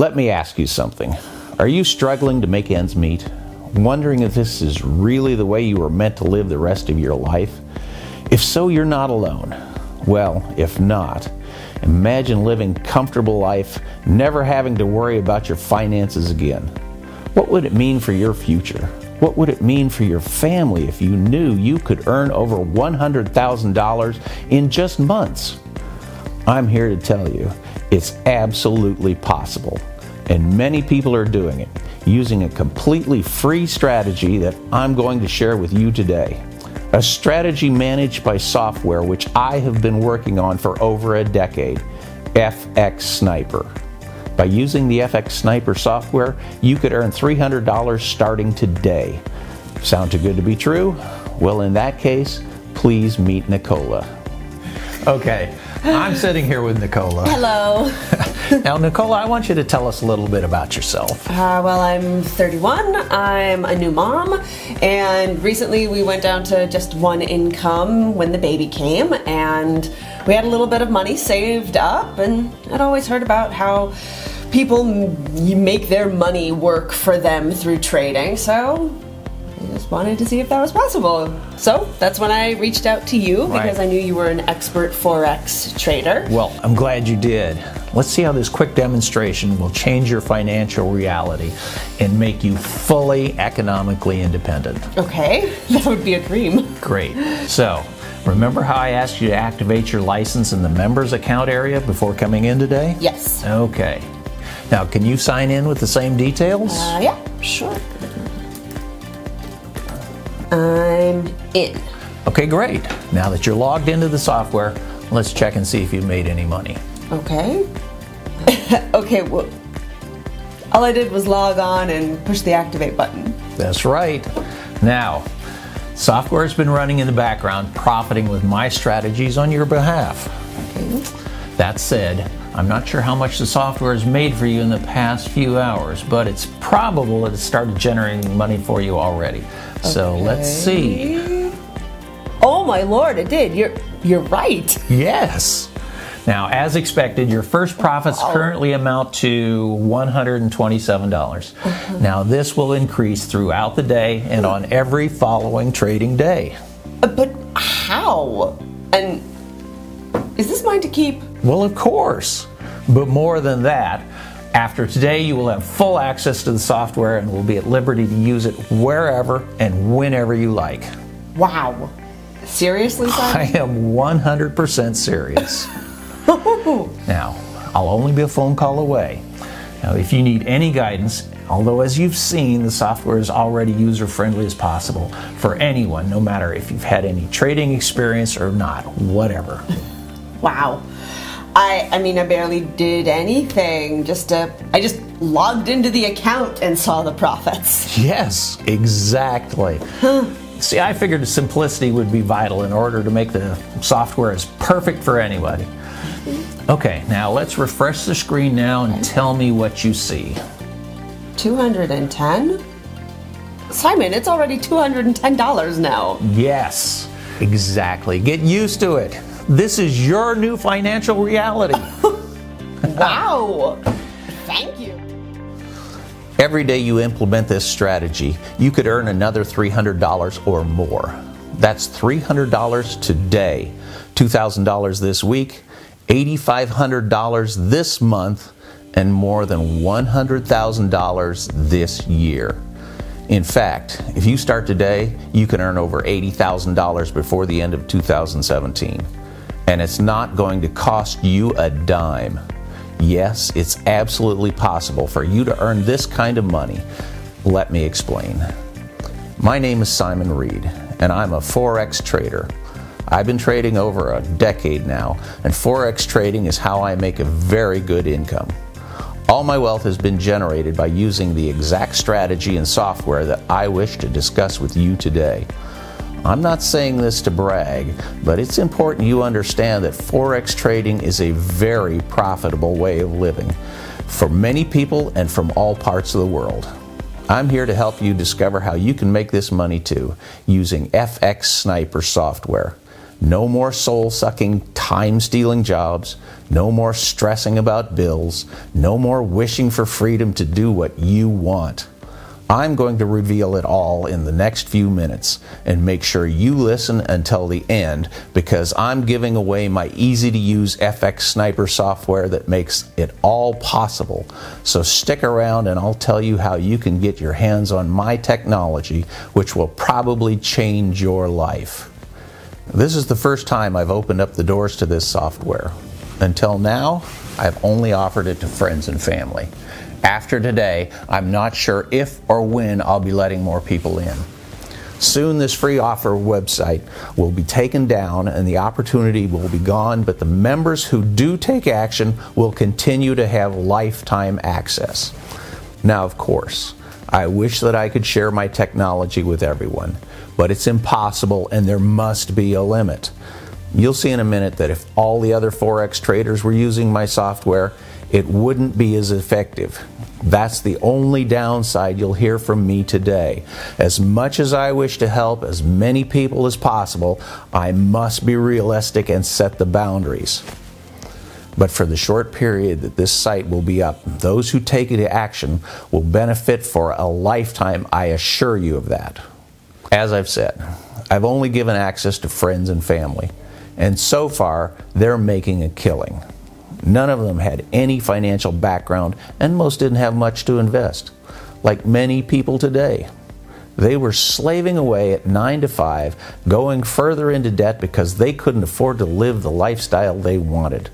Let me ask you something. Are you struggling to make ends meet? Wondering if this is really the way you were meant to live the rest of your life? If so, you're not alone. Well, if not, imagine living a comfortable life, never having to worry about your finances again. What would it mean for your future? What would it mean for your family if you knew you could earn over $100,000 in just months? I'm here to tell you it's absolutely possible, and many people are doing it using a completely free strategy that I'm going to share with you today. A strategy managed by software which I have been working on for over a decade FX Sniper. By using the FX Sniper software, you could earn $300 starting today. Sound too good to be true? Well, in that case, please meet Nicola. Okay, I'm sitting here with Nicola. Hello. Now, Nicola, I want you to tell us a little bit about yourself. Uh, well, I'm 31. I'm a new mom, and recently we went down to just one income when the baby came, and we had a little bit of money saved up. And I'd always heard about how people m- make their money work for them through trading, so just wanted to see if that was possible. So that's when I reached out to you because I knew you were an expert forex trader. Well, I'm glad you did. Let's see how this quick demonstration will change your financial reality and make you fully economically independent. Okay, that would be a dream. Great. So, remember how I asked you to activate your license in the members account area before coming in today? Yes. Okay. Now, can you sign in with the same details? Uh, yeah, sure. I'm in. Okay, great. Now that you're logged into the software, let's check and see if you've made any money. Okay. okay, well, all I did was log on and push the activate button. That's right. Now, software has been running in the background, profiting with my strategies on your behalf. Okay. That said, I'm not sure how much the software has made for you in the past few hours, but it's probable that it started generating money for you already. So let's see. Oh my lord, it did. You're you're right. Yes. Now, as expected, your first profits currently amount to $127. Now, this will increase throughout the day and on every following trading day. Uh, But how? And is this mine to keep? Well, of course. But more than that, after today, you will have full access to the software and will be at liberty to use it wherever and whenever you like. Wow. Seriously, I am 100% serious. now, I'll only be a phone call away. Now, if you need any guidance, although as you've seen, the software is already user friendly as possible for anyone, no matter if you've had any trading experience or not, whatever. wow. I I mean I barely did anything. Just uh, I just logged into the account and saw the profits. Yes, exactly. See, I figured simplicity would be vital in order to make the software as perfect for anybody. Okay, now let's refresh the screen now and tell me what you see. 210? Simon, it's already $210 now. Yes, exactly. Get used to it. This is your new financial reality. Wow. Thank you. Every day you implement this strategy, you could earn another $300 or more. That's $300 today, $2,000 this week, $8,500 this month, and more than $100,000 this year. In fact, if you start today, you can earn over $80,000 before the end of 2017. And it's not going to cost you a dime. Yes, it's absolutely possible for you to earn this kind of money. Let me explain. My name is Simon Reed, and I'm a Forex trader. I've been trading over a decade now, and Forex trading is how I make a very good income. All my wealth has been generated by using the exact strategy and software that I wish to discuss with you today. I'm not saying this to brag, but it's important you understand that Forex trading is a very profitable way of living for many people and from all parts of the world. I'm here to help you discover how you can make this money too using FX Sniper software. No more soul sucking, time stealing jobs. No more stressing about bills. No more wishing for freedom to do what you want. I'm going to reveal it all in the next few minutes and make sure you listen until the end because I'm giving away my easy to use FX Sniper software that makes it all possible. So stick around and I'll tell you how you can get your hands on my technology, which will probably change your life. This is the first time I've opened up the doors to this software. Until now, I've only offered it to friends and family. After today, I'm not sure if or when I'll be letting more people in. Soon, this free offer website will be taken down and the opportunity will be gone, but the members who do take action will continue to have lifetime access. Now, of course, I wish that I could share my technology with everyone, but it's impossible and there must be a limit. You'll see in a minute that if all the other Forex traders were using my software, it wouldn't be as effective. That's the only downside you'll hear from me today. As much as I wish to help as many people as possible, I must be realistic and set the boundaries. But for the short period that this site will be up, those who take it to action will benefit for a lifetime, I assure you of that. As I've said, I've only given access to friends and family, and so far they're making a killing. None of them had any financial background, and most didn't have much to invest. Like many people today, they were slaving away at 9 to 5, going further into debt because they couldn't afford to live the lifestyle they wanted.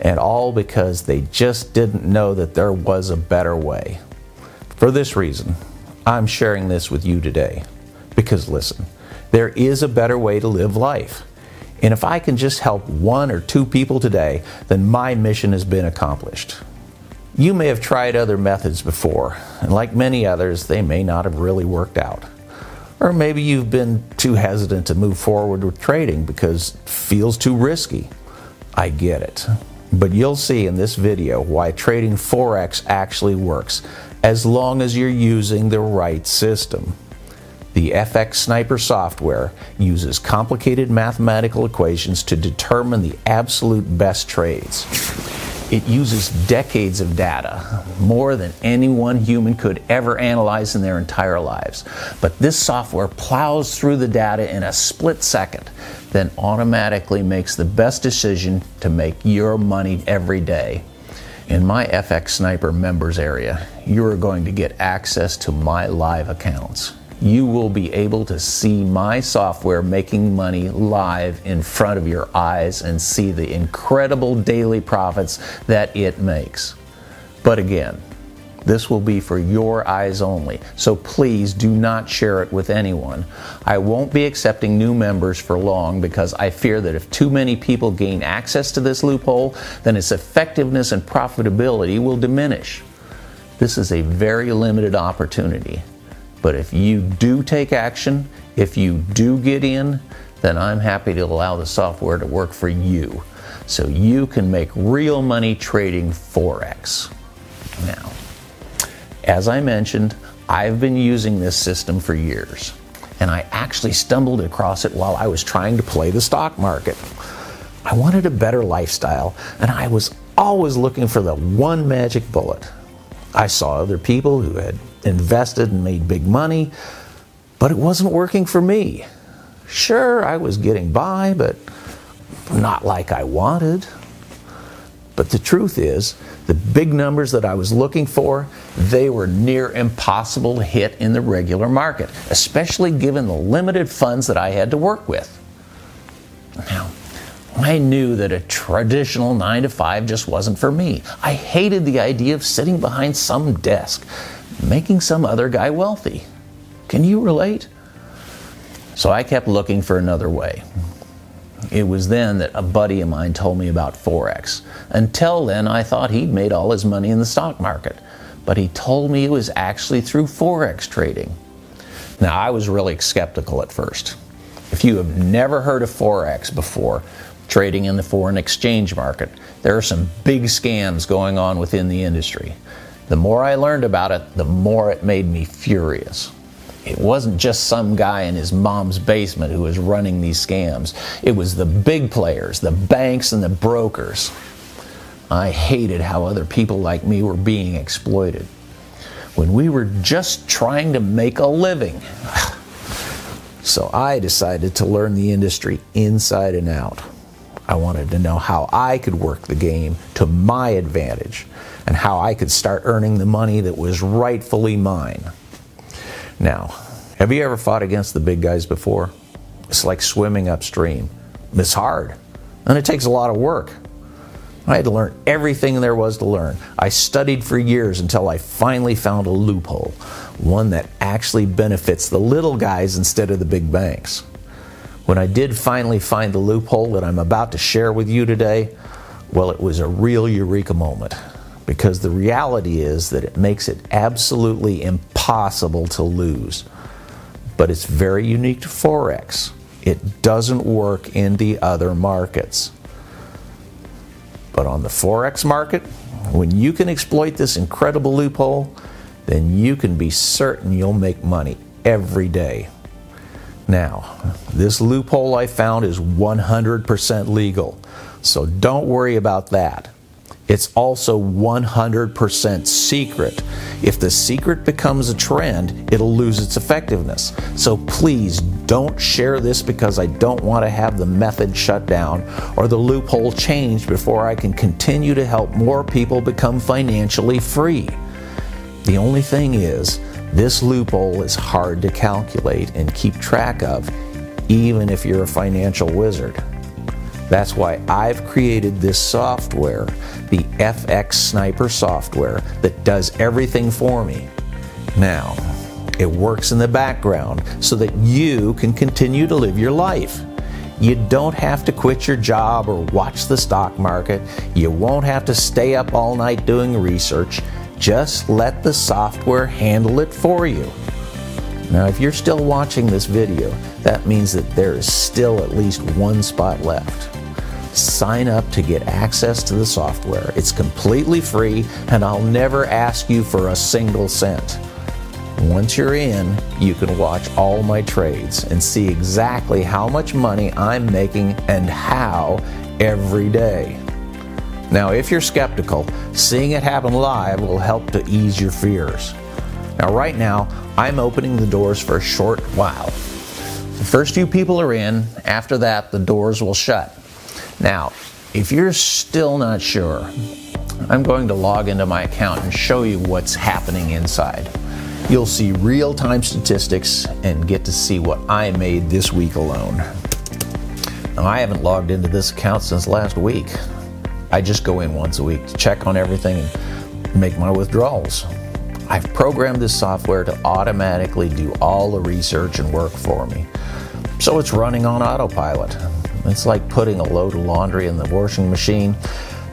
And all because they just didn't know that there was a better way. For this reason, I'm sharing this with you today. Because listen, there is a better way to live life. And if I can just help one or two people today, then my mission has been accomplished. You may have tried other methods before, and like many others, they may not have really worked out. Or maybe you've been too hesitant to move forward with trading because it feels too risky. I get it. But you'll see in this video why trading Forex actually works, as long as you're using the right system. The FX Sniper software uses complicated mathematical equations to determine the absolute best trades. It uses decades of data, more than any one human could ever analyze in their entire lives. But this software plows through the data in a split second, then automatically makes the best decision to make your money every day. In my FX Sniper members area, you are going to get access to my live accounts you will be able to see my software making money live in front of your eyes and see the incredible daily profits that it makes. But again, this will be for your eyes only, so please do not share it with anyone. I won't be accepting new members for long because I fear that if too many people gain access to this loophole, then its effectiveness and profitability will diminish. This is a very limited opportunity. But if you do take action, if you do get in, then I'm happy to allow the software to work for you so you can make real money trading Forex. Now, as I mentioned, I've been using this system for years, and I actually stumbled across it while I was trying to play the stock market. I wanted a better lifestyle, and I was always looking for the one magic bullet. I saw other people who had invested and made big money, but it wasn't working for me. Sure, I was getting by, but not like I wanted. But the truth is, the big numbers that I was looking for, they were near impossible to hit in the regular market, especially given the limited funds that I had to work with. Now, I knew that a traditional 9 to 5 just wasn't for me. I hated the idea of sitting behind some desk, making some other guy wealthy. Can you relate? So I kept looking for another way. It was then that a buddy of mine told me about Forex. Until then, I thought he'd made all his money in the stock market. But he told me it was actually through Forex trading. Now, I was really skeptical at first. If you have never heard of Forex before, trading in the foreign exchange market, there are some big scams going on within the industry. The more I learned about it, the more it made me furious. it wasn't just some guy in his mom's basement who was running these scams. It was the big players, the banks and the brokers. I hated how other people like me were being exploited when we were just trying to make a living. So I decided to learn the industry inside and out. I wanted to know how I could work the game to my advantage and how I could start earning the money that was rightfully mine. Now, have you ever fought against the big guys before? It's like swimming upstream. It's hard, and it takes a lot of work. I had to learn everything there was to learn. I studied for years until I finally found a loophole, one that actually benefits the little guys instead of the big banks. When I did finally find the loophole that I'm about to share with you today, well, it was a real eureka moment because the reality is that it makes it absolutely impossible to lose. But it's very unique to Forex. It doesn't work in the other markets. But on the Forex market, when you can exploit this incredible loophole, then you can be certain you'll make money every day. Now, this loophole I found is 100% legal, so don't worry about that. It's also 100% secret. If the secret becomes a trend, it'll lose its effectiveness. So please don't share this because I don't want to have the method shut down or the loophole changed before I can continue to help more people become financially free. The only thing is, this loophole is hard to calculate and keep track of, even if you're a financial wizard. That's why I've created this software, the FX Sniper software, that does everything for me. Now, it works in the background so that you can continue to live your life. You don't have to quit your job or watch the stock market. You won't have to stay up all night doing research. Just let the software handle it for you. Now, if you're still watching this video, that means that there is still at least one spot left sign up to get access to the software. It's completely free, and I'll never ask you for a single cent. Once you're in, you can watch all my trades and see exactly how much money I'm making and how every day. Now, if you're skeptical, seeing it happen live will help to ease your fears. Now, right now, I'm opening the doors for a short while. The first few people are in, after that, the doors will shut. Now, if you're still not sure, I'm going to log into my account and show you what's happening inside. You'll see real time statistics and get to see what I made this week alone. Now, I haven't logged into this account since last week. I just go in once a week to check on everything and make my withdrawals. I've programmed this software to automatically do all the research and work for me. So it's running on autopilot. It's like putting a load of laundry in the washing machine.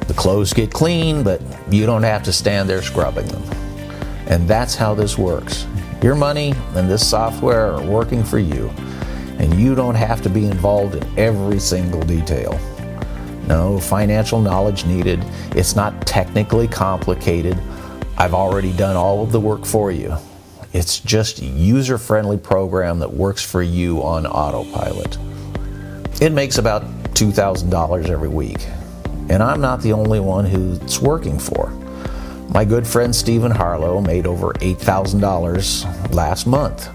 The clothes get clean, but you don't have to stand there scrubbing them. And that's how this works. Your money and this software are working for you, and you don't have to be involved in every single detail. No financial knowledge needed. It's not technically complicated. I've already done all of the work for you. It's just a user friendly program that works for you on autopilot. It makes about $2,000 every week. And I'm not the only one who it's working for. My good friend Stephen Harlow made over $8,000 last month.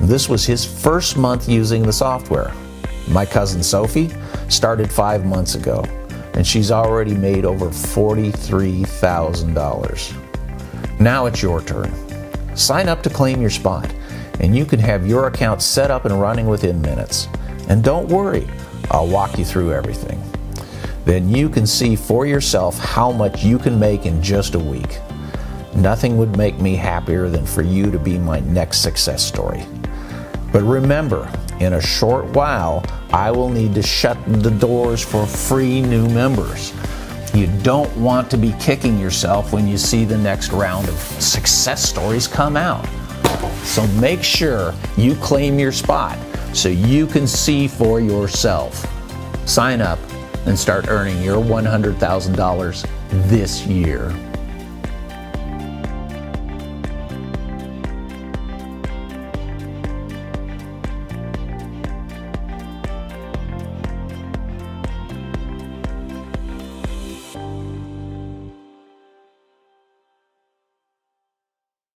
This was his first month using the software. My cousin Sophie started five months ago, and she's already made over $43,000. Now it's your turn. Sign up to claim your spot, and you can have your account set up and running within minutes. And don't worry, I'll walk you through everything. Then you can see for yourself how much you can make in just a week. Nothing would make me happier than for you to be my next success story. But remember, in a short while, I will need to shut the doors for free new members. You don't want to be kicking yourself when you see the next round of success stories come out. So make sure you claim your spot so you can see for yourself. Sign up and start earning your $100,000 this year.